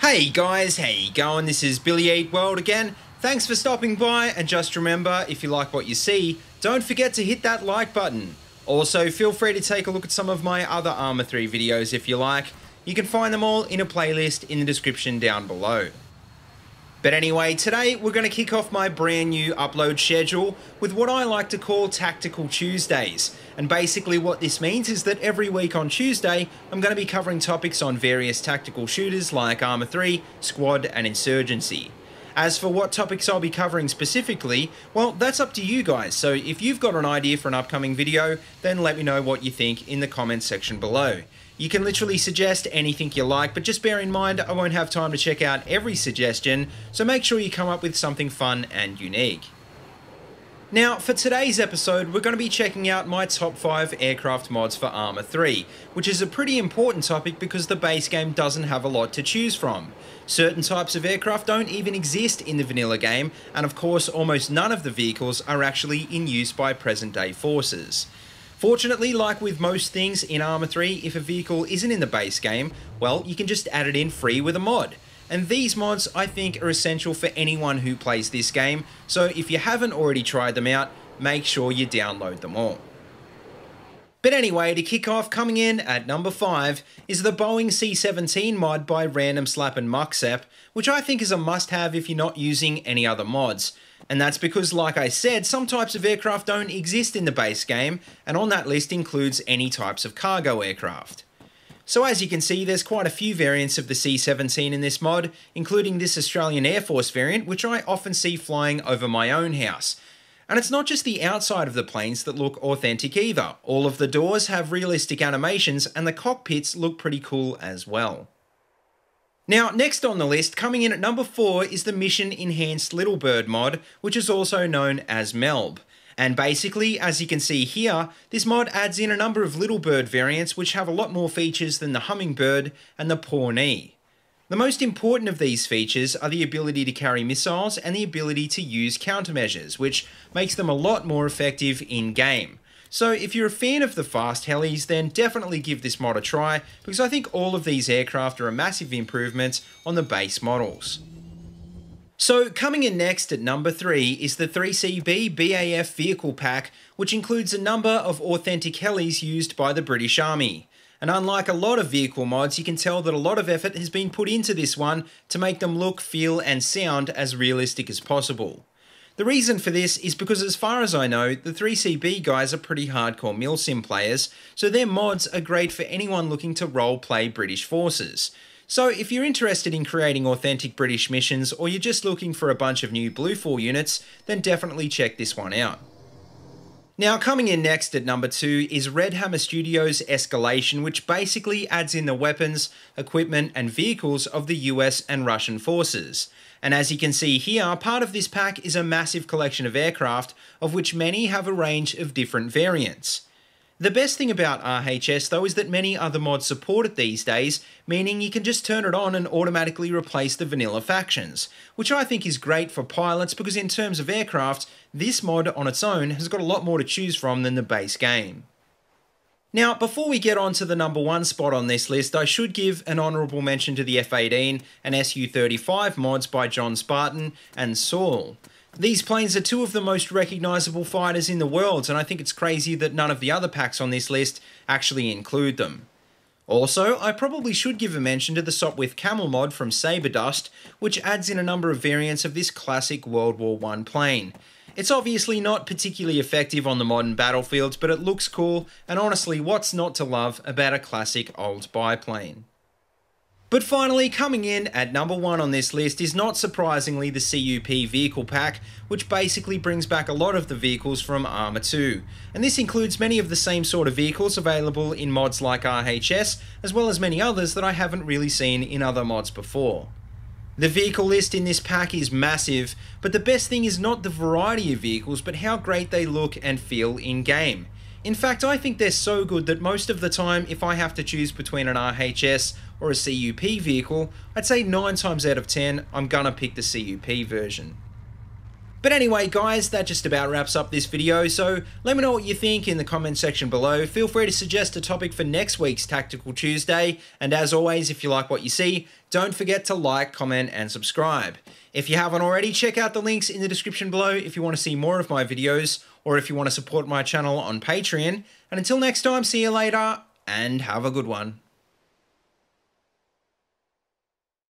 Hey guys, how you going? This is Billy Eat World again. Thanks for stopping by and just remember, if you like what you see, don't forget to hit that like button. Also, feel free to take a look at some of my other Arma 3 videos if you like. You can find them all in a playlist in the description down below. But anyway, today we're going to kick off my brand new upload schedule with what I like to call Tactical Tuesdays. And basically what this means is that every week on Tuesday, I'm going to be covering topics on various tactical shooters like Arma 3, Squad and Insurgency. As for what topics I'll be covering specifically, well, that's up to you guys, so if you've got an idea for an upcoming video, then let me know what you think in the comments section below. You can literally suggest anything you like, but just bear in mind I won't have time to check out every suggestion, so make sure you come up with something fun and unique. Now, for today's episode, we're going to be checking out my top 5 aircraft mods for Arma 3, which is a pretty important topic because the base game doesn't have a lot to choose from. Certain types of aircraft don't even exist in the vanilla game, and of course almost none of the vehicles are actually in use by present day forces. Fortunately, like with most things in Arma 3, if a vehicle isn't in the base game, well, you can just add it in free with a mod. And these mods, I think, are essential for anyone who plays this game, so if you haven't already tried them out, make sure you download them all. But anyway, to kick off, coming in at number 5 is the Boeing C-17 mod by Randomslap and Mukcep, which I think is a must-have if you're not using any other mods. And that's because, like I said, some types of aircraft don't exist in the base game, and on that list includes any types of cargo aircraft. So as you can see, there's quite a few variants of the C-17 in this mod, including this Australian Air Force variant, which I often see flying over my own house. And it's not just the outside of the planes that look authentic either. All of the doors have realistic animations and the cockpits look pretty cool as well. Now, next on the list, coming in at number 4 is the Mission Enhanced Little Bird mod, which is also known as MELB. And basically, as you can see here, this mod adds in a number of Little Bird variants which have a lot more features than the Hummingbird and the Pawnee. The most important of these features are the ability to carry missiles and the ability to use countermeasures, which makes them a lot more effective in-game. So if you're a fan of the fast helis, then definitely give this mod a try, because I think all of these aircraft are a massive improvement on the base models. So coming in next at number 3 is the 3CB BAF vehicle pack, which includes a number of authentic helis used by the British Army. And unlike a lot of vehicle mods, you can tell that a lot of effort has been put into this one to make them look, feel and sound as realistic as possible. The reason for this is because as far as I know, the 3CB guys are pretty hardcore milsim players, so their mods are great for anyone looking to role-play British forces. So if you're interested in creating authentic British missions, or you're just looking for a bunch of new Blue BLUFOR units, then definitely check this one out. Now, coming in next at number 2 is Red Hammer Studios Escalation, which basically adds in the weapons, equipment, and vehicles of the US and Russian forces. And as you can see here, part of this pack is a massive collection of aircraft, of which many have a range of different variants. The best thing about RHS though is that many other mods support it these days, meaning you can just turn it on and automatically replace the vanilla factions, which I think is great for pilots because in terms of aircraft, this mod on its own has got a lot more to choose from than the base game. Now, before we get on to the number one spot on this list, I should give an honourable mention to the F-18 and Su-35 mods by John Spartan and Saul. These planes are two of the most recognisable fighters in the world, and I think it's crazy that none of the other packs on this list actually include them. Also, I probably should give a mention to the Sopwith Camel mod from Saberdust, which adds in a number of variants of this classic World War I plane. It's obviously not particularly effective on the modern battlefields, but it looks cool, and honestly, what's not to love about a classic old biplane? But finally, coming in at number one on this list is not surprisingly the CUP vehicle pack, which basically brings back a lot of the vehicles from Arma 2. And this includes many of the same sort of vehicles available in mods like RHS, as well as many others that I haven't really seen in other mods before. The vehicle list in this pack is massive, but the best thing is not the variety of vehicles, but how great they look and feel in game. In fact, I think they're so good that most of the time, if I have to choose between an RHS or a CUP vehicle, I'd say 9 times out of 10, I'm gonna pick the CUP version. But anyway, guys, that just about wraps up this video, so let me know what you think in the comment section below. Feel free to suggest a topic for next week's Tactical Tuesday, and as always, if you like what you see, don't forget to like, comment, and subscribe. If you haven't already, check out the links in the description below if you want to see more of my videos, or if you want to support my channel on Patreon. And until next time, see you later, and have a good one.